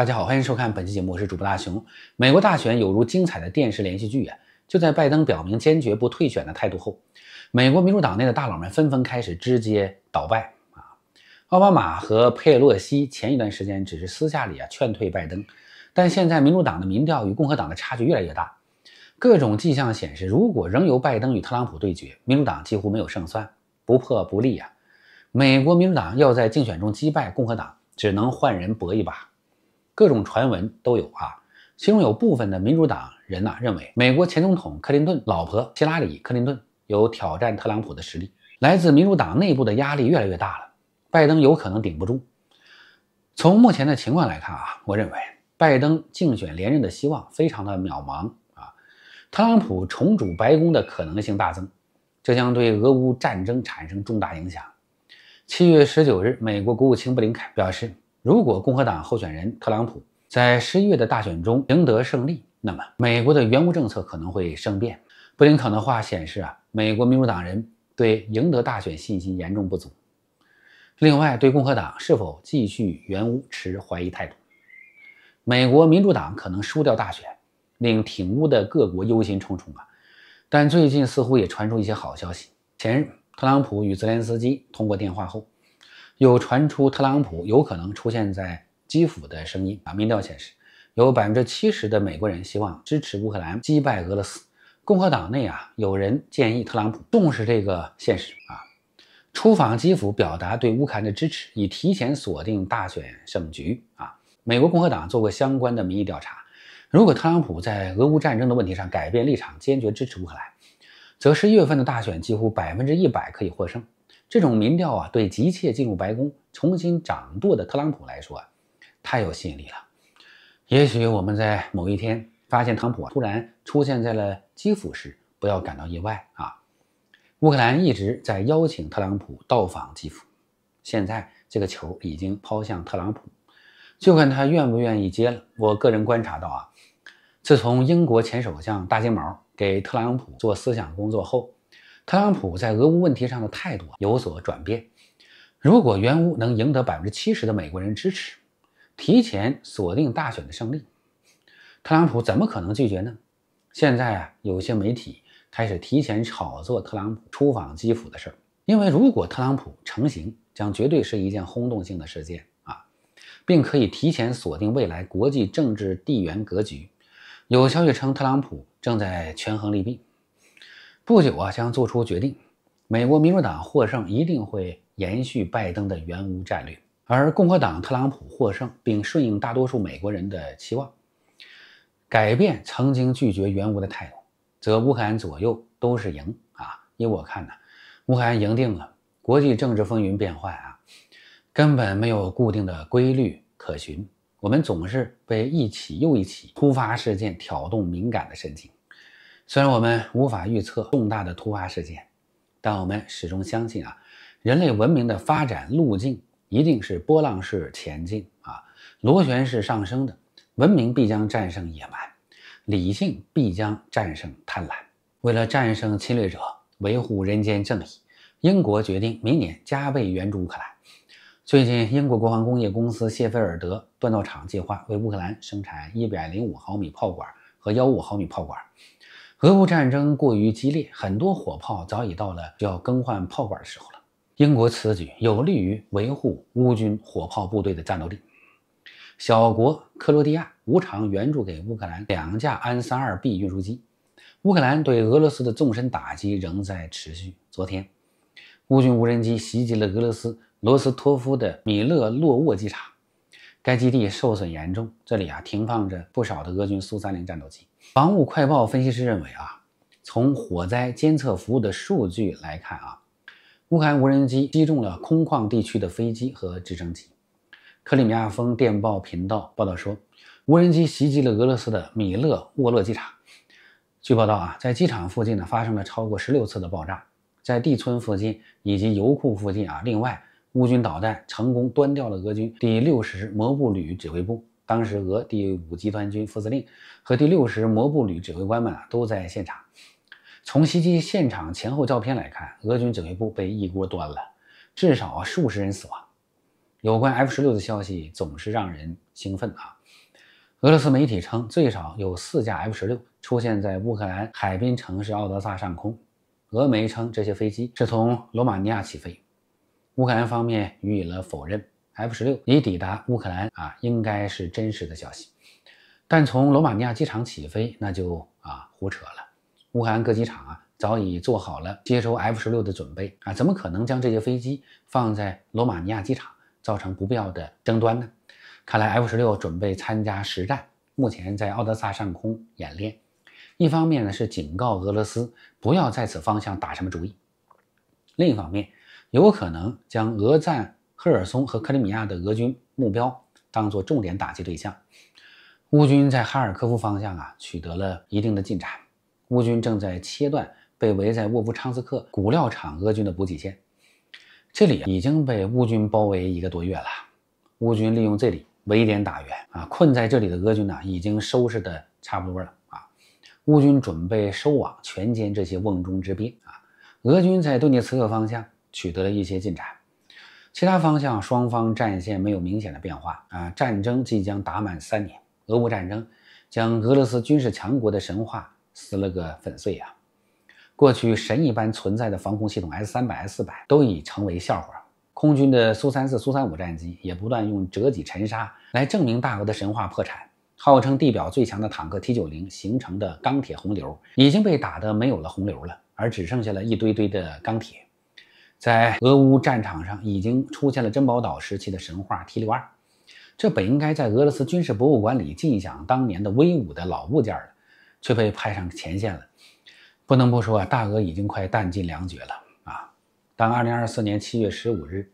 大家好，欢迎收看本期节目，我是主播大熊。美国大选有如精彩的电视连续剧啊！就在拜登表明坚决不退选的态度后，美国民主党内的大佬们纷纷开始直接倒拜啊！奥巴马和佩洛西前一段时间只是私下里啊劝退拜登，但现在民主党的民调与共和党的差距越来越大，各种迹象显示，如果仍由拜登与特朗普对决，民主党几乎没有胜算，不破不立啊！美国民主党要在竞选中击败共和党，只能换人搏一把。各种传闻都有啊，其中有部分的民主党人呐认为，美国前总统克林顿老婆希拉里·克林顿有挑战特朗普的实力。来自民主党内部的压力越来越大了，拜登有可能顶不住。从目前的情况来看啊，我认为拜登竞选连任的希望非常的渺茫啊，特朗普重组白宫的可能性大增，这将对俄乌战争产生重大影响。七月十九日，美国国务卿布林肯表示。如果共和党候选人特朗普在十一月的大选中赢得胜利，那么美国的援乌政策可能会生变。布林肯的话显示啊，美国民主党人对赢得大选信心严重不足。另外，对共和党是否继续援乌持怀疑态度。美国民主党可能输掉大选，令挺乌的各国忧心忡忡啊。但最近似乎也传出一些好消息。前日，特朗普与泽连斯基通过电话后。又传出特朗普有可能出现在基辅的声音啊！民调显示，有百分之七十的美国人希望支持乌克兰击败俄罗斯。共和党内啊，有人建议特朗普重视这个现实啊，出访基辅表达对乌克兰的支持，以提前锁定大选胜局啊。美国共和党做过相关的民意调查，如果特朗普在俄乌战争的问题上改变立场，坚决支持乌克兰，则十一月份的大选几乎百分之一百可以获胜。这种民调啊，对急切进入白宫、重新掌舵的特朗普来说啊，太有吸引力了。也许我们在某一天发现特朗普啊突然出现在了基辅时，不要感到意外啊。乌克兰一直在邀请特朗普到访基辅，现在这个球已经抛向特朗普，就看他愿不愿意接了。我个人观察到啊，自从英国前首相大金毛给特朗普做思想工作后。特朗普在俄乌问题上的态度有所转变。如果援乌能赢得百分之七十的美国人支持，提前锁定大选的胜利，特朗普怎么可能拒绝呢？现在啊，有些媒体开始提前炒作特朗普出访基辅的事儿，因为如果特朗普成行，将绝对是一件轰动性的事件啊，并可以提前锁定未来国际政治地缘格局。有消息称，特朗普正在权衡利弊。不久啊，将做出决定。美国民主党获胜，一定会延续拜登的援乌战略；而共和党特朗普获胜，并顺应大多数美国人的期望，改变曾经拒绝援乌的态度，则乌克兰左右都是赢啊！依我看呢，乌克兰赢定了。国际政治风云变幻啊，根本没有固定的规律可循。我们总是被一起又一起突发事件挑动敏感的神经。虽然我们无法预测重大的突发事件，但我们始终相信啊，人类文明的发展路径一定是波浪式前进啊，螺旋式上升的。文明必将战胜野蛮，理性必将战胜贪婪。为了战胜侵略者，维护人间正义，英国决定明年加倍援助乌克兰。最近，英国国防工业公司谢菲尔德锻造厂计划为乌克兰生产105毫米炮管和15毫米炮管。俄乌战争过于激烈，很多火炮早已到了需要更换炮管的时候了。英国此举有利于维护乌军火炮部队的战斗力。小国克罗地亚无偿援助给乌克兰两架安三二 B 运输机。乌克兰对俄罗斯的纵深打击仍在持续。昨天，乌军无人机袭击了俄罗斯罗斯托夫的米勒洛沃机场，该基地受损严重，这里啊停放着不少的俄军苏三零战斗机。防务快报分析师认为啊，从火灾监测服务的数据来看啊，乌克兰无人机击中了空旷地区的飞机和直升机。克里米亚风电报频道报道说，无人机袭击了俄罗斯的米勒沃洛机场。据报道啊，在机场附近呢发生了超过十六次的爆炸，在地村附近以及油库附近啊，另外乌军导弹成功端掉了俄军第六十摩步旅指挥部。当时，俄第五集团军副司令和第六十摩步旅指挥官们啊都在现场。从袭击现场前后照片来看，俄军指挥部被一锅端了，至少数十人死亡。有关 F 十六的消息总是让人兴奋啊！俄罗斯媒体称，最少有四架 F 十六出现在乌克兰海滨城市奥德萨上空。俄媒称这些飞机是从罗马尼亚起飞，乌克兰方面予以了否认。F 十六已抵达乌克兰啊，应该是真实的消息。但从罗马尼亚机场起飞，那就啊胡扯了。乌克兰各机场啊早已做好了接收 F 十六的准备啊，怎么可能将这些飞机放在罗马尼亚机场，造成不必要的争端呢？看来 F 十六准备参加实战，目前在奥德萨上空演练。一方面呢是警告俄罗斯不要在此方向打什么主意，另一方面有可能将俄占。赫尔松和克里米亚的俄军目标当做重点打击对象，乌军在哈尔科夫方向啊取得了一定的进展，乌军正在切断被围在沃夫昌斯克谷料厂俄军的补给线，这里已经被乌军包围一个多月了，乌军利用这里围点打援啊，困在这里的俄军呢已经收拾的差不多了啊，乌军准备收网全歼这些瓮中之鳖啊，俄军在顿涅茨克方向取得了一些进展。其他方向双方战线没有明显的变化啊！战争即将打满三年，俄乌战争将俄罗斯军事强国的神话撕了个粉碎呀！过去神一般存在的防空系统 S 三百、S 四百都已成为笑话，空军的苏三四、苏三五战机也不断用折戟沉沙来证明大俄的神话破产。号称地表最强的坦克 T 九零形成的钢铁洪流已经被打得没有了洪流了，而只剩下了一堆堆的钢铁。在俄乌战场上，已经出现了珍宝岛时期的神话 T 六二，这本应该在俄罗斯军事博物馆里尽享当年的威武的老物件了，却被派上前线了。不能不说啊，大俄已经快弹尽粮绝了啊！当二零二四年七月十五日，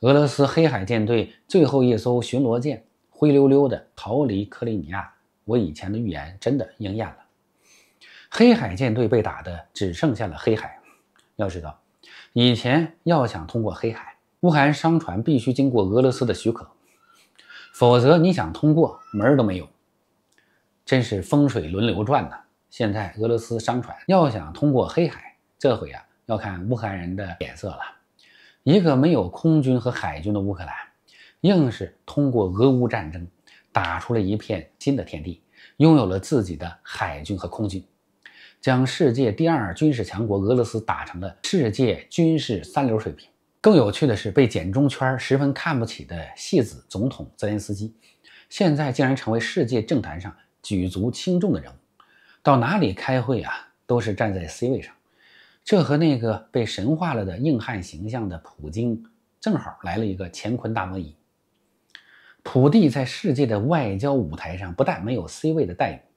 俄罗斯黑海舰队最后一艘巡逻舰灰溜溜地逃离克里米亚，我以前的预言真的应验了。黑海舰队被打的只剩下了黑海，要知道。以前要想通过黑海，乌克兰商船必须经过俄罗斯的许可，否则你想通过门都没有。真是风水轮流转呐！现在俄罗斯商船要想通过黑海，这回啊要看乌克兰人的脸色了。一个没有空军和海军的乌克兰，硬是通过俄乌战争，打出了一片新的天地，拥有了自己的海军和空军。将世界第二军事强国俄罗斯打成了世界军事三流水平。更有趣的是，被简中圈十分看不起的戏子总统泽连斯基，现在竟然成为世界政坛上举足轻重的人物。到哪里开会啊，都是站在 C 位上。这和那个被神化了的硬汉形象的普京，正好来了一个乾坤大挪移。普帝在世界的外交舞台上，不但没有 C 位的待遇。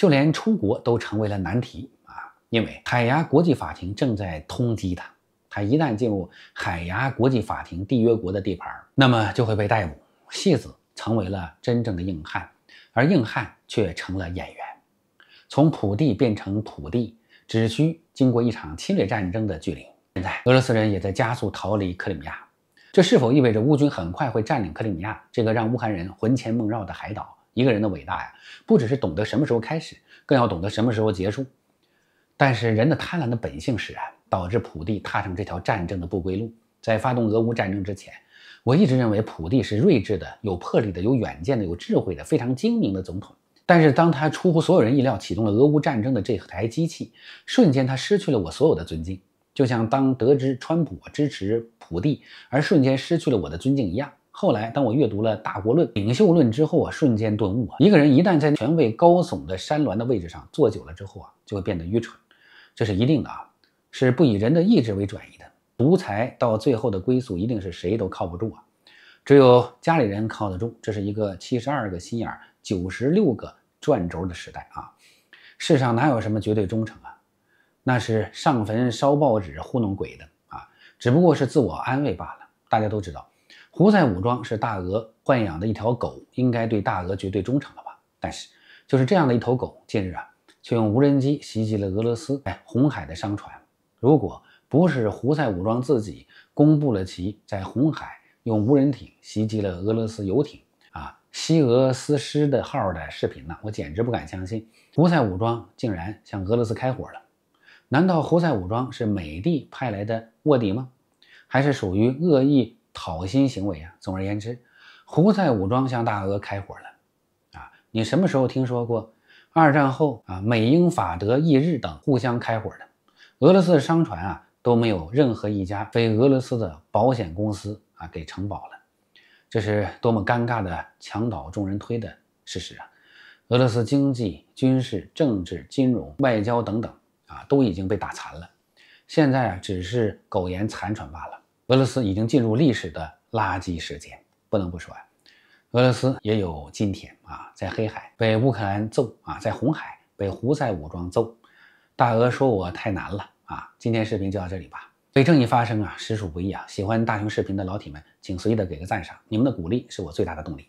就连出国都成为了难题啊！因为海牙国际法庭正在通缉他，他一旦进入海牙国际法庭缔约国的地盘，那么就会被逮捕。戏子成为了真正的硬汉，而硬汉却成了演员。从土地变成土地，只需经过一场侵略战争的距离。现在，俄罗斯人也在加速逃离克里米亚，这是否意味着乌军很快会占领克里米亚这个让乌克兰人魂牵梦绕的海岛？一个人的伟大呀，不只是懂得什么时候开始，更要懂得什么时候结束。但是人的贪婪的本性使然，导致普帝踏上这条战争的不归路。在发动俄乌战争之前，我一直认为普帝是睿智的、有魄力的、有远见的、有智慧的、非常精明的总统。但是当他出乎所有人意料启动了俄乌战争的这台机器，瞬间他失去了我所有的尊敬，就像当得知川普支持普帝而瞬间失去了我的尊敬一样。后来，当我阅读了《大国论》《领袖论》之后啊，瞬间顿悟啊，一个人一旦在权位高耸的山峦的位置上坐久了之后啊，就会变得愚蠢，这是一定的啊，是不以人的意志为转移的。独裁到最后的归宿一定是谁都靠不住啊，只有家里人靠得住。这是一个七十二个心眼儿、九十六个转轴的时代啊，世上哪有什么绝对忠诚啊？那是上坟烧报纸糊弄鬼的啊，只不过是自我安慰罢了。大家都知道。胡塞武装是大俄豢养的一条狗，应该对大俄绝对忠诚了吧？但是，就是这样的一头狗，近日啊，却用无人机袭击了俄罗斯哎红海的商船。如果不是胡塞武装自己公布了其在红海用无人艇袭击了俄罗斯游艇啊西俄斯师的号的视频呢，我简直不敢相信胡塞武装竟然向俄罗斯开火了。难道胡塞武装是美帝派来的卧底吗？还是属于恶意？讨薪行为啊！总而言之，胡塞武装向大俄开火了，啊，你什么时候听说过二战后啊美英法德意日等互相开火的？俄罗斯商船啊都没有任何一家非俄罗斯的保险公司啊给承保了，这是多么尴尬的墙倒众人推的事实啊！俄罗斯经济、军事、政治、金融、外交等等啊都已经被打残了，现在啊只是苟延残喘罢了。俄罗斯已经进入历史的垃圾时间，不能不说啊。俄罗斯也有今天啊，在黑海被乌克兰揍啊，在红海被胡塞武装揍，大俄说我太难了啊！今天视频就到这里吧。为正义发声啊，实属不易啊！喜欢大熊视频的老铁们，请随意的给个赞赏，你们的鼓励是我最大的动力。